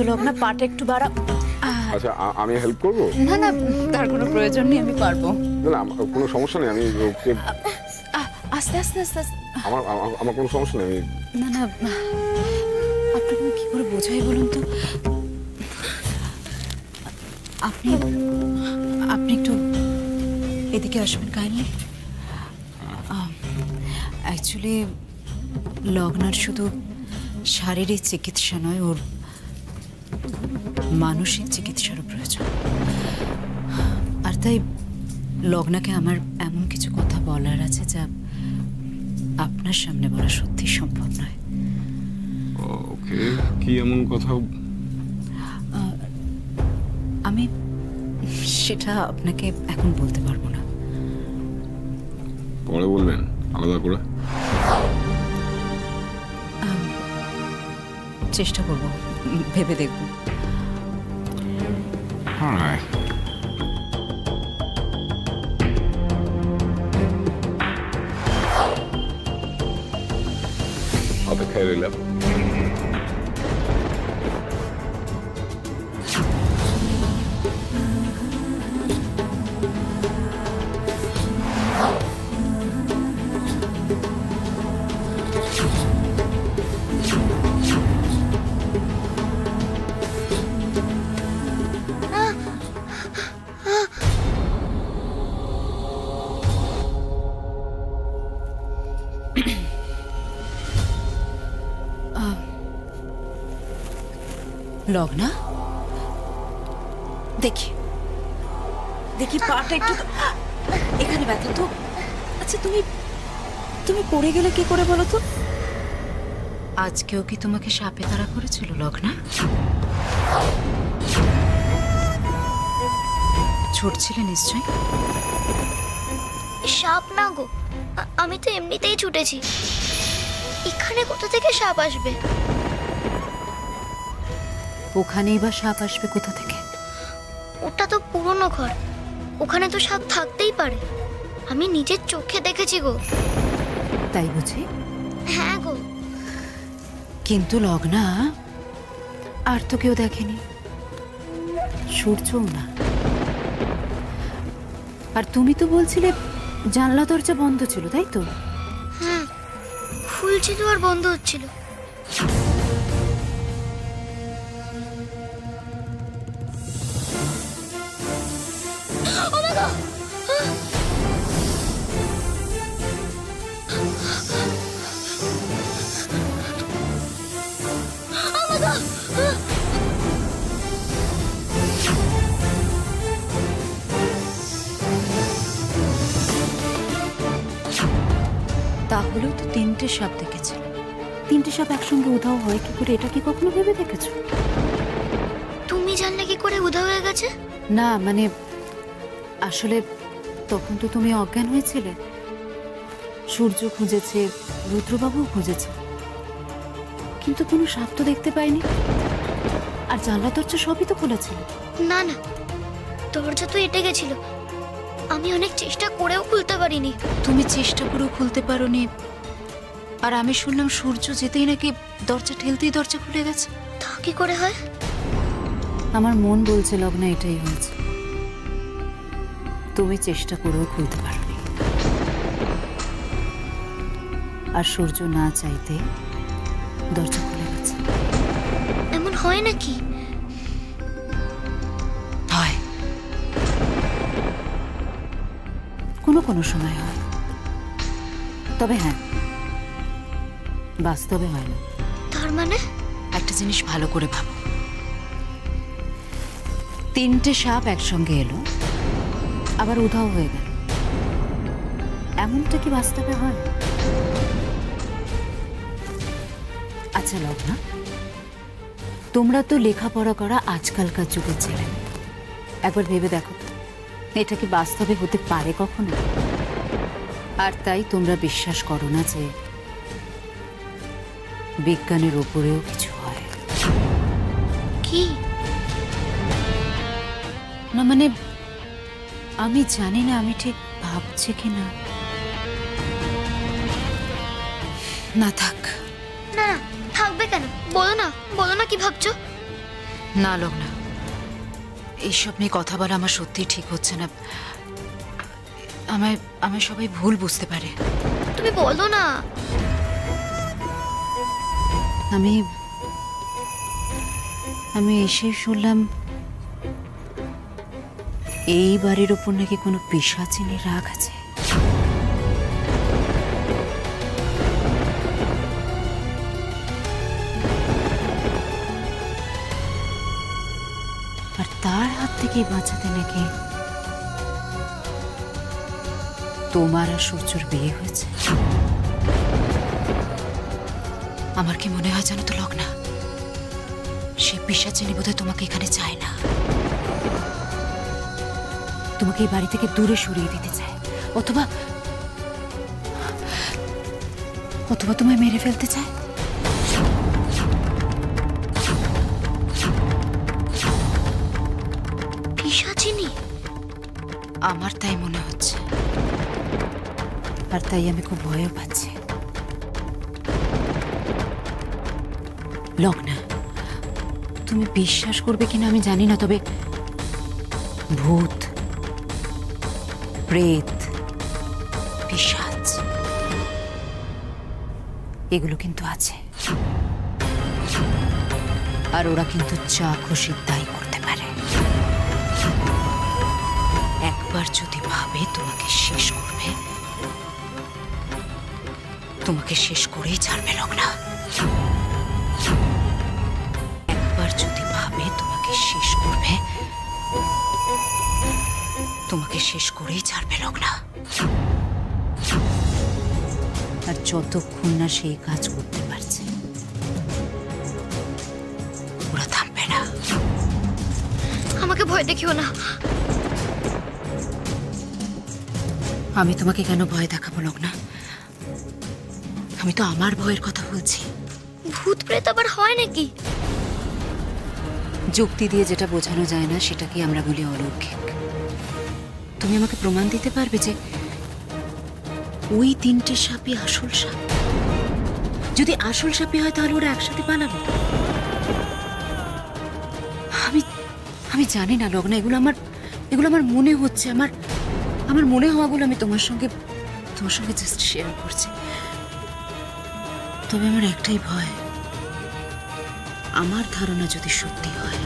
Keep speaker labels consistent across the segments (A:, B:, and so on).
A: তো লগ্না পাটা একটু বাড়া
B: আচ্ছা আমি হেল্প করব?
A: না না তার কোনো প্রয়োজন নেই আমি পারব।
B: না না আমার কোনো সমস্যা নেই আমি ওকে
A: আস্তে আস্তে আস্তে আস্তে।
B: আমার আমার- কোনো সমস্যা নেই
A: না না আপনাকে কি করে বোঝাই বলুন তো? আপনি আপনি একটু এদিকে আসবেন কাইন্ডলি অ্যাকচুয়ালি লগ্নার শুধু শারীরিক চিকিৎসা নয় ওর মানসিক চিকিৎসারও প্রয়োজন। আর তাই লগ্নাকে আমার এমন কিছু কথা বলার আছে যা আপনার সামনে বলা সত্যি সম্ভব নয়।
B: ওকে কি এমন কথা?
A: আমি সেটা আপনাকে এখন বলতে পারব না।
B: পরে বলবেন আলাদা করে।
A: চেষ্টা করব ভেবে দেখব।
B: All right. I'll be carrying
A: লগ্না? দেখি। দেখি পাটা একটু এখানে ব্যথা তো। আচ্ছা তুমি তুমি পড়ে গেলে কি করে বলো তো? আজকেও কি তোমাকে সাপে তাড়া করেছিল লগ্না? ছুটছিলে নিশ্চয়
C: সাপ না গো। আমি তো এমনিতেই ছুটেছি। এখানে কোথা থেকে সাপ আসবে?
A: ওখানেই বা সাপ আসবে কোথা থেকে?
C: ওটা তো পুরনো ঘর। ওখানে তো সাপ থাকতেই পারে। আমি নিজের চোখে দেখেছি গো।
A: তাই বুঝি?
C: হ্যাঁ গো।
A: কিন্তু লগ্না আর তো কেউ দেখেনি। সূর্যও না। আর তুমি তো বলছিলে জানলা দরজা বন্ধ ছিল তাই তো?
C: হ্যাঁ খুলছিল আর বন্ধ হচ্ছিল।
A: তাহলেও তো তিনটে সাপ দেখেছিল তিনটে সাপ একসঙ্গে উধাও হয় কি করে এটা কি কখনো ভেবে দেখেছ?
C: তুমি জানলে কি করে উধাও হয়ে গেছে?
A: না মানে আসলে তখন তো তুমি অজ্ঞান হয়েছিলে। সূর্য খুঁজেছে রুদ্রবাবুও খুঁজেছে। কিন্তু কোনো সাপ তো দেখতে পাইনি। আর জানলা দরজা সবই তো খোলা ছিল।
C: না না দরজা তো এটে গেছিল। আমি অনেক চেষ্টা করেও খুলতে পারিনি।
A: তুমি চেষ্টা করেও খুলতে পারোনি। আর আমি শুনলাম সূর্য যেতেই নাকি দরজা ঠেলতেই দরজা খুলে গেছে।
C: তা কি করে হয়?
A: আমার মন বলছে লগ্না এটাই হয়েছে। তুমি চেষ্টা করেও খুলতে পারোনি। আর সূর্য না চাইতে দরজা খুলে গেছে।
C: এমন হয় নাকি?
A: কোনো কোনো সময় হয়। তবে হ্যাঁ বাস্তবে হয় না।
C: তার মানে?
A: একটা জিনিস ভালো করে ভাবো। তিনটে সাপ একসঙ্গে এলো আবার উধাও হয়ে গেল। এমনটা কি বাস্তবে হয়? আচ্ছা লগ্না তোমরা তো লেখাপড়া করা আজকালকার যুগের ছেলে। একবার ভেবে দেখো। তো, এটা কি বাস্তবে হতে পারে কখনো? আর তাই তোমরা বিশ্বাস করো না যে বিজ্ঞানের ওপরেও কিছু হয়।
C: কি?
A: না মানে আমি জানি না আমি ঠিক ভাবছি কি না। না থাক।
C: না না থাকবে কেন? বলো না বলো না কি ভাবছ।
A: না লগ্না। এইসব নিয়ে কথা বলা আমার সত্যি ঠিক হচ্ছে না। আমায় আমায় সবাই ভুল বুঝতে পারে।
C: তুমি বলো না।
A: আমি আমি এসে শুনলাম এই বাড়ির ওপর নাকি কোনো পেশা চিনি রাগ আছে। তার হাত থেকে বাঁচাতে নাকি? তোমার আর সূর্যর বিয়ে হয়েছে? আমার কি মনে হয় জানো তো, লগ্না? সে পিসাচিনি বোধহয় তোমাকে এখানে চায় না। তোমাকে এই বাড়ি থেকে দূরে সরিয়ে দিতে চায়। অথবা অথবা তোমায় মেরে ফেলতে চায়? আমার তাই মনে হচ্ছে। আর তাই আমি খুব ভয়ও পাচ্ছি। লগ্না, তুমি বিশ্বাস করবে কিনা আমি জানি না, তবে ভূত, প্রেত পিসাচ এগুলো কিন্তু আছে। আর ওরা কিন্তু চা খুশি তাই একবার যদি ভাবে তোমাকে শেষ করবে, তোমাকে শেষ করেই ছাড়বে লগ্না। একবার যদি ভাবে তোমাকে শেষ করবে, তোমাকে শেষ করেই ছাড়বে লগ্না। আর যতক্ষণ না সেই কাজ করতে পারছে, ওরা থামবে না।
C: আমাকে ভয় দেখিও না।
A: আমি তোমাকে কেন ভয় দেখাবো লগ্না? আমি তো আমার ভয়ের কথা বলছি।
C: ভূত প্রেত আবার হয় নাকি?
A: যুক্তি দিয়ে যেটা বোঝানো যায় না সেটাকে আমরা বলি অলৌকিক? তুমি আমাকে প্রমাণ দিতে পারবে যে ওই তিনটে সাপই আসল সাপ? যদি আসল সাপই হয় তাহলে ওরা একসাথে পালাবে। আমি আমি জানি না লগ্না এগুলো আমার এগুলো আমার মনে হচ্ছে আমার আমার মনে হওয়াগুলো আমি তোমার সঙ্গে তোমার সঙ্গে জাস্ট শেয়ার করছি। তবে আমার একটাই ভয়, আমার ধারণা যদি সত্যি হয়,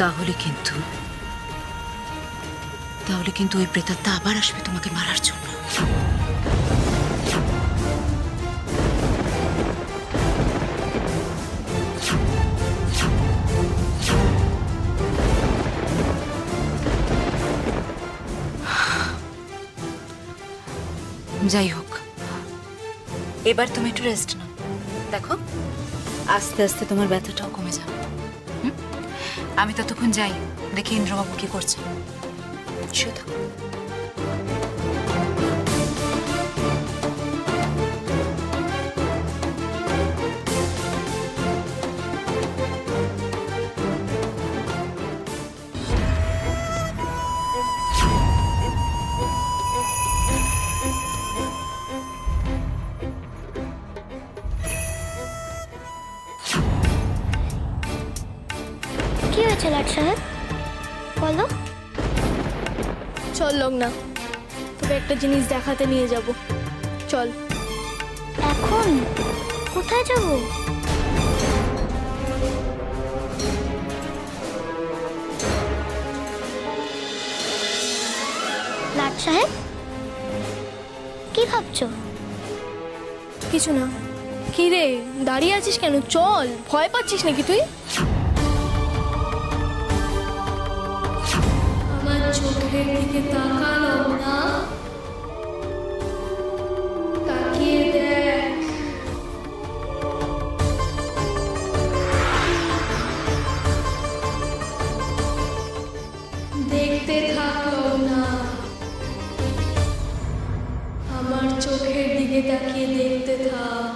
A: তাহলে কিন্তু তাহলে কিন্তু ওই প্রেতাত্মা আবার আসবে তোমাকে মারার জন্য। যাই হোক এবার তুমি একটু রেস্ট নাও। দেখো, আস্তে আস্তে তোমার ব্যথাটাও কমে যাবে? আমি ততক্ষণ যাই, দেখি ইন্দ্রবাবু কি করছে। শুয়ে
D: চল লগ্না তোকে একটা জিনিস দেখাতে নিয়ে যাব। চল।
C: এখন? কোথায় যাব? লাট সাহেব? কি ভাবছ?
D: কিছু না। কি রে দাঁড়িয়ে আছিস কেন? চল। ভয় পাচ্ছিস নাকি তুই? আমার চোখের দিকে তাকালো না তাকিয়ে দেখ দেখতে থাকো না আমার চোখের দিকে তাকিয়ে দেখতে থাক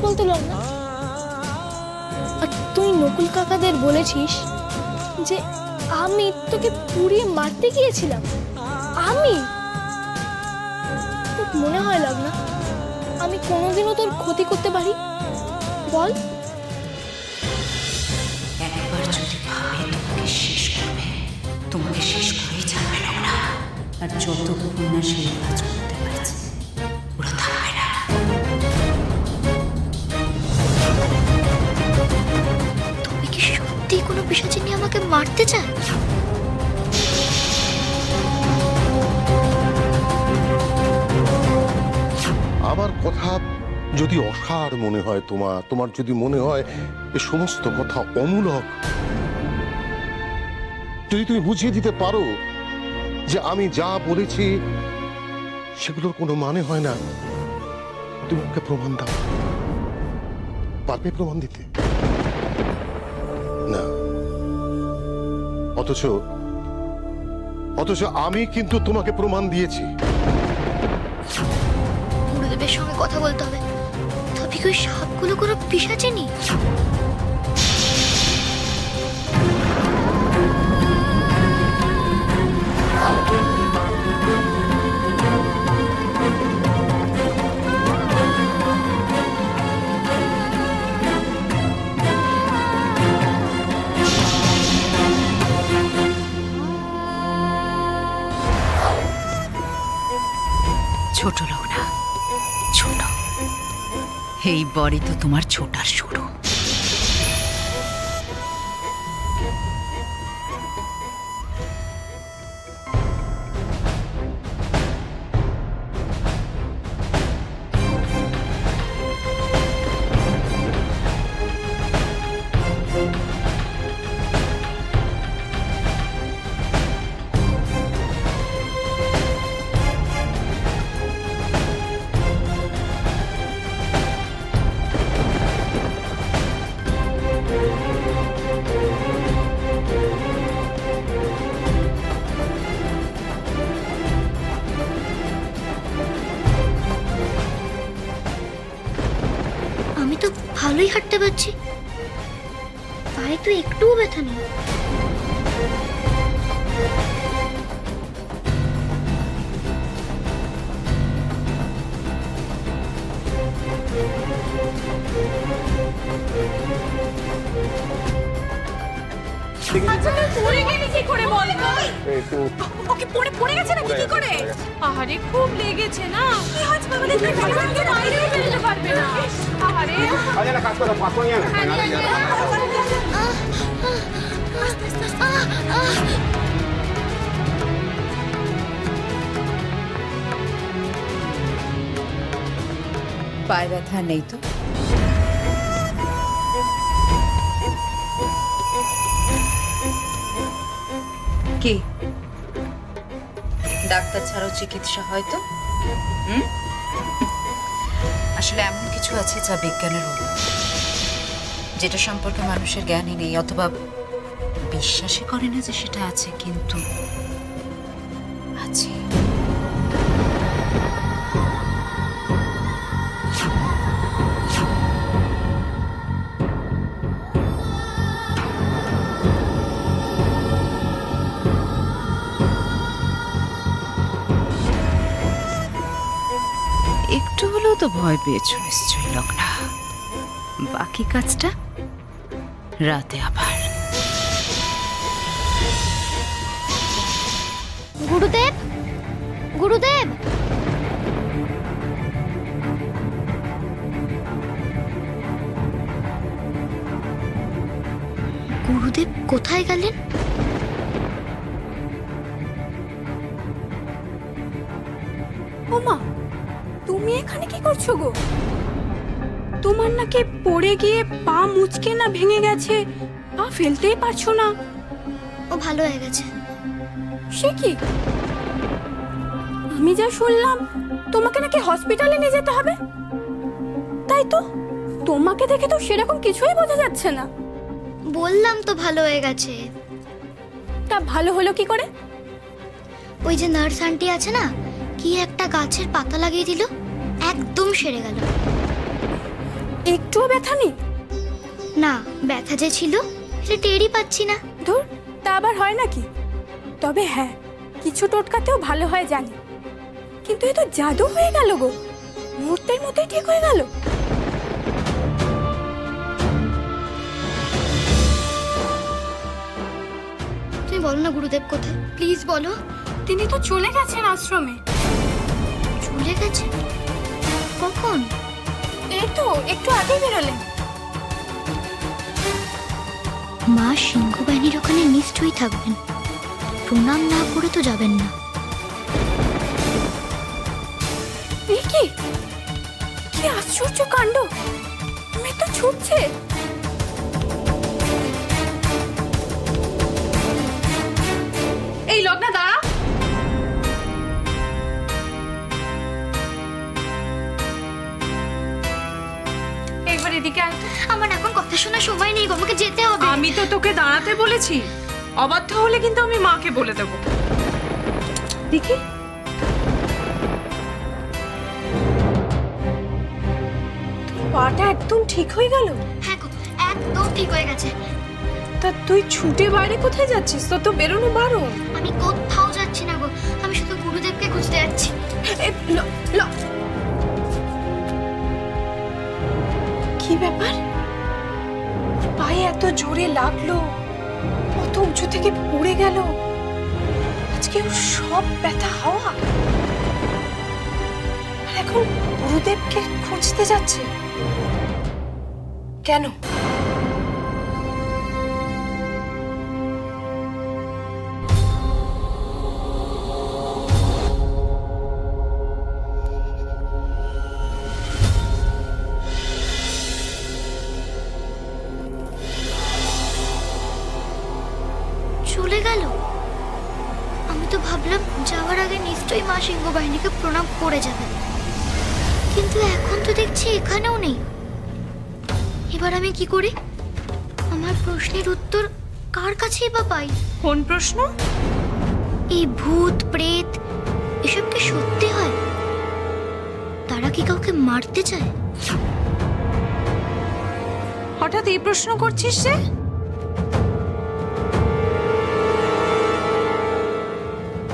D: তুই এমন কেন করছিস বলতে লগ্না তুই নকুল কাকাদের বলেছিস যে আমি তোকে পুড়িয়ে মারতে গিয়েছিলাম। আমি? তোর মনে হয় লাগ না? আমি কোনোদিনও তোর ক্ষতি করতে পারি? বল।
A: একবার যদি ভাবে তোমাকে শেষ করবে, তোমাকে শেষ করেই ছাড়বে না। আর যতক্ষণ না সেই কাজ
C: মারতে চায়?
E: আমার কথা যদি অসার মনে হয় তোমার তোমার যদি মনে হয় এ সমস্ত কথা অমূলক, যদি তুমি বুঝিয়ে দিতে পারো যে আমি যা বলেছি সেগুলোর কোনো মানে হয় না, তুমি আমাকে প্রমাণ দাও। পারবে প্রমাণ দিতে। অথচ অথচ আমি কিন্তু তোমাকে প্রমাণ দিয়েছি।
C: গুরুদেবের সঙ্গে কথা বলতে হবে। তবে কি ওই সাপগুলো কোনো পিসাচেনি?
A: ছোট লোক না ছোট। এই বড়ি তো তোমার ছোটার
F: බච්චි පයිතු එක්ටූ වෙතනවා ওকে পড়ে পড়ে গেছে নাকি? কি করে? আহারে খুব লেগেছে না? কি হয়েছে বাবা? দেখতে পারবে না বাইরেও বেরোতে পারবে না। আহারে।
A: পায়ে ব্যথা নেই তো। কি? ডাক্তার ছাড়াও চিকিৎসা হয় তো? হুম? আসলে এমন কিছু আছে যা বিজ্ঞানের যেটা সম্পর্কে মানুষের জ্ঞানই নেই অথবা বিশ্বাসই করে না যে সেটা আছে কিন্তু আছে। ভয় পেয়েছ নিশ্চয়ই লগ্না। বাকি কাজটা রাতে আবার।
C: গুরুদেব? গুরুদেব? গুরুদেব কোথায় গেলেন?
F: ওমা করছ গো? তোমার নাকি পড়ে গিয়ে পা মুচকে না ভেঙে গেছে? পা ফেলতেই পারছ না।
C: ও ভালো হয়ে গেছে।
F: সে কি? আমি যা শুনলাম তোমাকে নাকি হসপিটালে নিয়ে যেতে হবে? তাই তো তোমাকে দেখে তো সেরকম কিছুই বোঝা যাচ্ছে না।
C: বললাম তো ভালো হয়ে গেছে।
F: তা ভালো হলো কি করে?
C: ওই যে নার্স আন্টি আছে না কি একটা গাছের পাতা লাগিয়ে দিল? একদম সেরে গেল।
F: একটুও ব্যথা নেই?
C: না ব্যথা যে ছিল সেটা টেরই পাচ্ছি না।
F: ধুর তা আবার হয় নাকি? তবে হ্যাঁ কিছু টোটকাতেও ভালো হয় জানি। কিন্তু এ তো জাদু হয়ে গেল গো। মুহূর্তের মধ্যেই ঠিক হয়ে গেল।
C: তুমি বলো না গুরুদেব কোথায়? প্লিজ বলো।
F: তিনি তো চলে গেছেন আশ্রমে।
C: চলে গেছে কখন
F: এই তো একটু আগে বেরোলেন।
C: মা সিংহ বাহিনীর ওখানে নিশ্চয়ই থাকবেন। প্রণাম না করে তো যাবেন না।
F: কি? কি আশ্চর্য কাণ্ড? মেয়ে তো ছুটছে। এই লগ্না দাঁড়া
C: শোনার সময় নেই গো, আমাকে যেতে হবে।
G: আমি তো তোকে দাঁড়াতে বলেছি। অবাধ্য হলে কিন্তু আমি মাকে বলে দেব। দেখি।
F: পাটা একদম ঠিক হয়ে গেল?
C: হ্যাঁ একদম ঠিক হয়ে গেছে।
G: তা তুই ছুটে বাইরে কোথায় যাচ্ছিস? তো তো বেরোনো বারণ।
C: আমি কোথাও যাচ্ছি না গো আমি শুধু গুরুদেবকে খুঁজতে যাচ্ছি।
F: এ, ল, ল। কি ব্যাপার? পায়ে এত জোরে লাগল। কত উঁচু থেকে পড়ে গেল। আজকে ওর সব ব্যথা হাওয়া। এখন গুরুদেবকে খুঁজতে যাচ্ছে। কেন?
C: আমি কি করি? আমার প্রশ্নের উত্তর কার কাছেই বা পাই?
G: কোন প্রশ্ন?
C: এই ভূত প্রেত এসব কি সত্যি হয়? তারা কি কাউকে মারতে চায়?
G: হঠাৎ এই প্রশ্ন করছিস যে?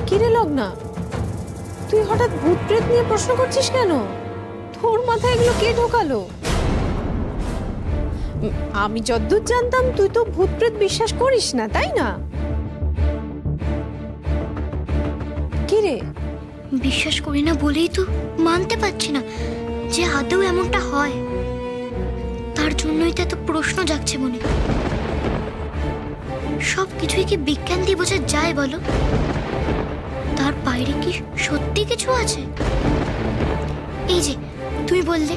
H: কিরে লগ্না? তুই হঠাৎ ভূত প্রেত নিয়ে প্রশ্ন করছিস কেন? তোর মাথায় এগুলো কে ঢোকালো? আমি যদ্দূর জানতাম, তুই তো ভূত প্রেত বিশ্বাস করিস না, তাই না? কিরে?
C: বিশ্বাস করি না বলেই তো মানতে পারছি না যে হাতেও এমনটা হয়। তার জন্যই তো এত প্রশ্ন জাগছে মনে। সব কিছুই কি বিজ্ঞান দিয়ে বোঝা যায় বলো? তার বাইরে কি সত্যি কিছু আছে? এই যে, তুমি বললে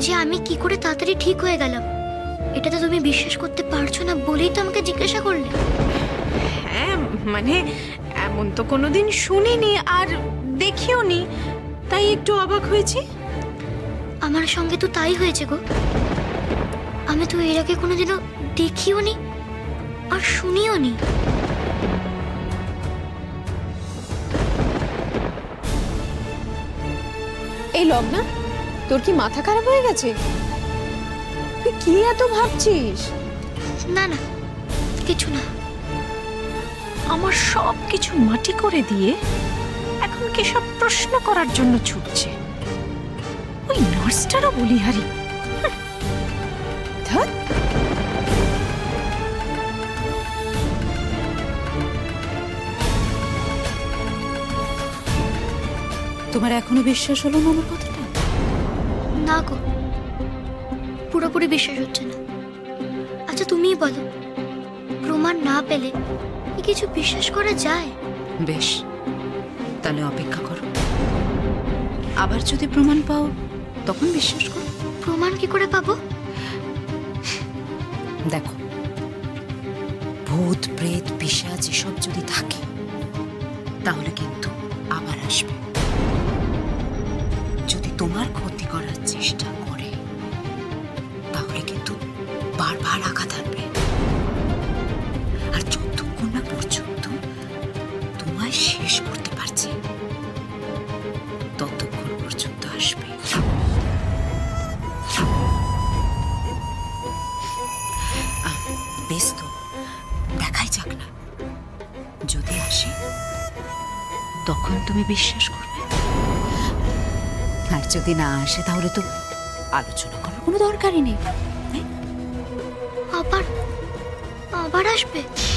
C: যে আমি কি করে তাড়াতাড়ি ঠিক হয়ে গেলাম। এটা তো তুমি বিশ্বাস করতে পারছ না বলেই তো আমাকে জিজ্ঞাসা করলে।
G: হ্যাঁ মানে এমন তো কোনোদিন শুনিনি আর দেখিও নি তাই একটু অবাক হয়েছি।
C: আমার সঙ্গে তো তাই হয়েছে গো। আমি তো এর আগে কোনোদিনও দেখিও নি আর শুনিও নি
H: এই লগ্না তোর কি মাথা খারাপ হয়ে গেছে? তুই কি এত ভাবছিস?
C: না না কিছু না।
G: আমার সব কিছু মাটি করে দিয়ে এখন কি সব প্রশ্ন করার জন্য ছুটছে? ওই নার্সটারও বলিহারি
H: ধ্যাৎ,
A: তোমার এখনও বিশ্বাস হলো না আমার কথাটা?
C: না গো। পুরোপুরি বিশ্বাস হচ্ছে না। আচ্ছা তুমিই বলো প্রমাণ না পেলে কি কিছু বিশ্বাস করা যায়?
A: বেশ তাহলে অপেক্ষা করো। আবার যদি প্রমাণ পাও তখন বিশ্বাস করো।
C: প্রমাণ কি করে পাবো?
A: দেখো ভূত প্রেত পিশাচ এসব যদি থাকে তাহলে কিন্তু আবার আসবে। যদি তোমার ক্ষতি করার চেষ্টা বারবার আঘাত আনবে আর যতক্ষণ না পর্যন্ত তোমায় শেষ করতে পারছে, ততক্ষণ পর্যন্ত আসবে। বেশ তো, দেখাই যাক না। যদি আসে, তখন তুমি বিশ্বাস করবে। আর যদি না আসে, তাহলে তো আলোচনা করার কোনো দরকারই নেই।
C: আবার আবার আসবে